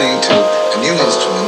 listening to a new instrument.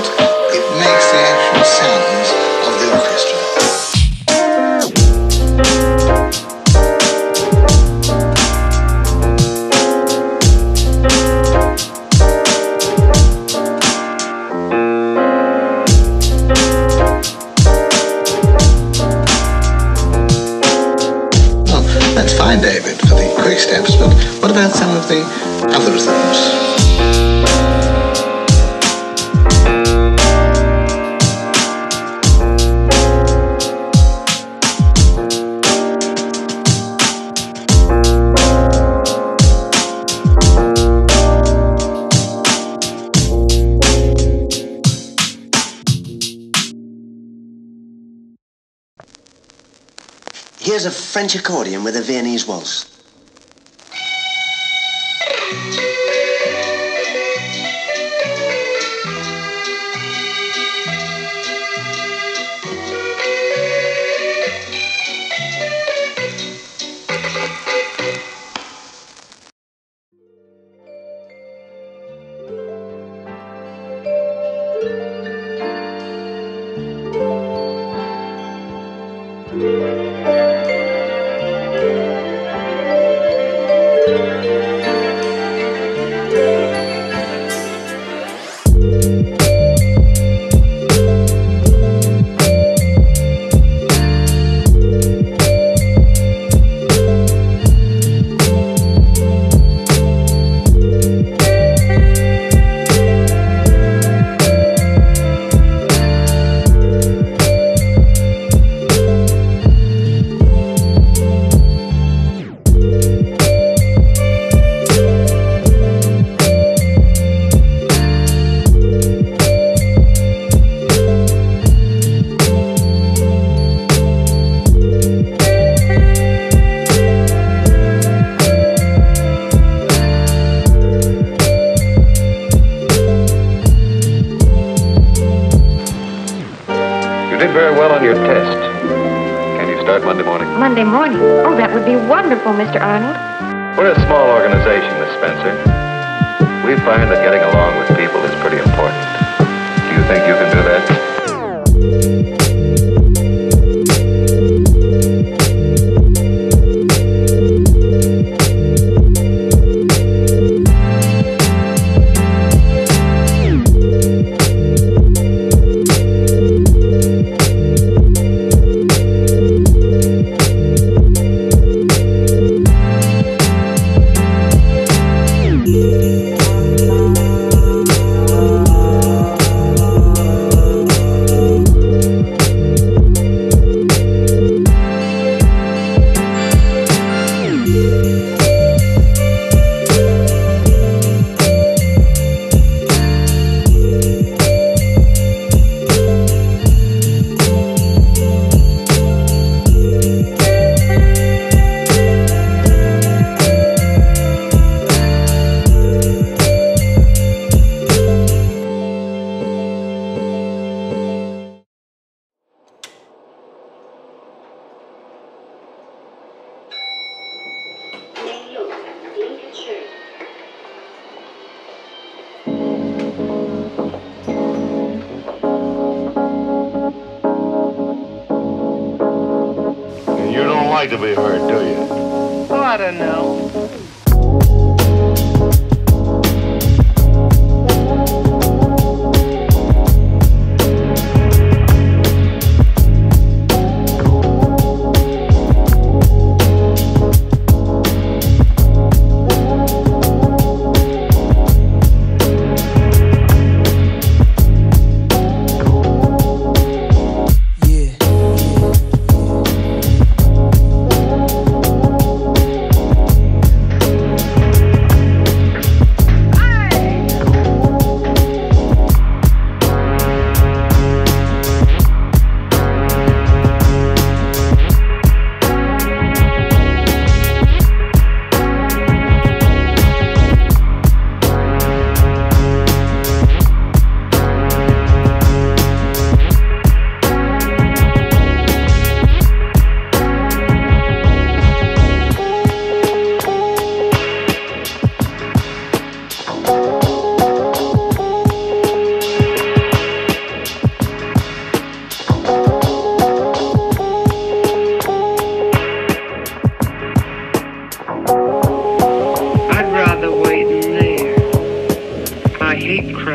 Here's a French accordion with a Viennese waltz. Did very well on your test. Can you start Monday morning? Monday morning? Oh, that would be wonderful, Mr. Arnold. We're a small organization, Miss Spencer. We find that getting along with people is pretty important. Do you think you can do that? Like to be hurt, do you? Oh, I don't know. Crew.